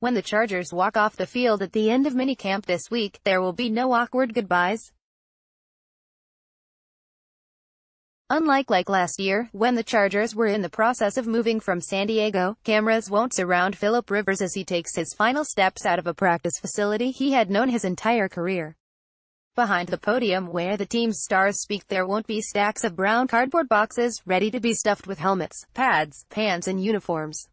When the Chargers walk off the field at the end of minicamp this week, there will be no awkward goodbyes. Unlike like last year, when the Chargers were in the process of moving from San Diego, cameras won't surround Philip Rivers as he takes his final steps out of a practice facility he had known his entire career. Behind the podium where the team's stars speak there won't be stacks of brown cardboard boxes, ready to be stuffed with helmets, pads, pants and uniforms.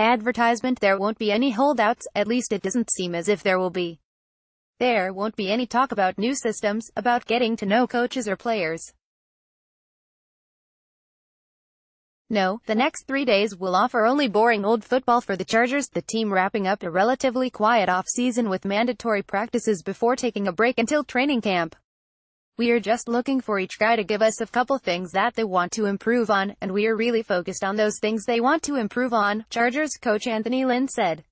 Advertisement there won't be any holdouts, at least it doesn't seem as if there will be. There won't be any talk about new systems, about getting to know coaches or players. No, the next three days will offer only boring old football for the Chargers, the team wrapping up a relatively quiet off-season with mandatory practices before taking a break until training camp. We are just looking for each guy to give us a couple things that they want to improve on, and we are really focused on those things they want to improve on, Chargers coach Anthony Lynn said.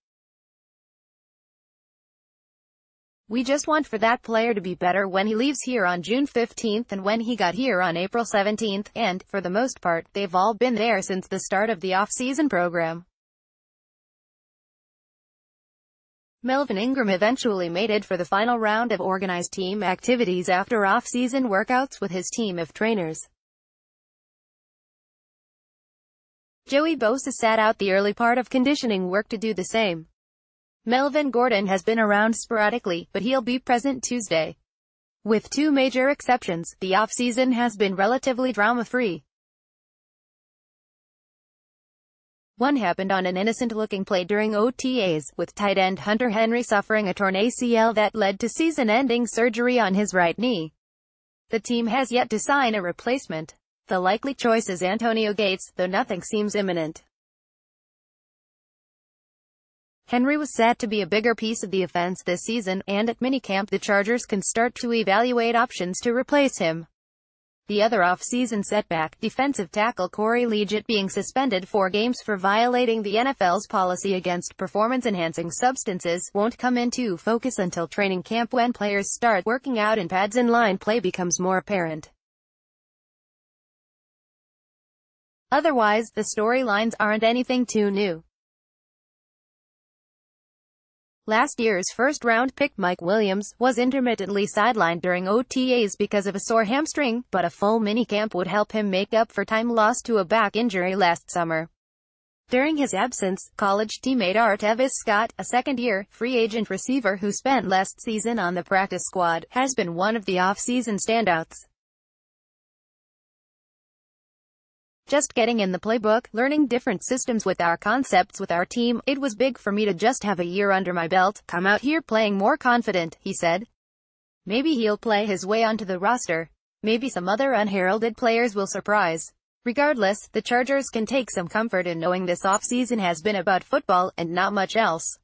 We just want for that player to be better when he leaves here on June 15th and when he got here on April 17th, and, for the most part, they've all been there since the start of the off-season program. Melvin Ingram eventually made it for the final round of organized team activities after off-season workouts with his team of trainers. Joey Bosa sat out the early part of conditioning work to do the same. Melvin Gordon has been around sporadically, but he'll be present Tuesday. With two major exceptions, the off-season has been relatively drama-free. One happened on an innocent-looking play during OTAs, with tight end Hunter Henry suffering a torn ACL that led to season-ending surgery on his right knee. The team has yet to sign a replacement. The likely choice is Antonio Gates, though nothing seems imminent. Henry was set to be a bigger piece of the offense this season, and at minicamp the Chargers can start to evaluate options to replace him. The other off-season setback, defensive tackle Corey Liuget being suspended four games for violating the NFL's policy against performance-enhancing substances, won't come into focus until training camp when players start working out and pads and line play becomes more apparent. Otherwise, the storylines aren't anything too new. Last year's first-round pick Mike Williams was intermittently sidelined during OTAs because of a sore hamstring, but a full minicamp would help him make up for time lost to a back injury last summer. During his absence, college teammate Artavis Scott, a second-year, free agent receiver who spent last season on the practice squad, has been one of the off-season standouts. Just getting in the playbook, learning different systems with our concepts with our team, it was big for me to just have a year under my belt, come out here playing more confident, he said. Maybe he'll play his way onto the roster. Maybe some other unheralded players will surprise. Regardless, the Chargers can take some comfort in knowing this offseason has been about football, and not much else.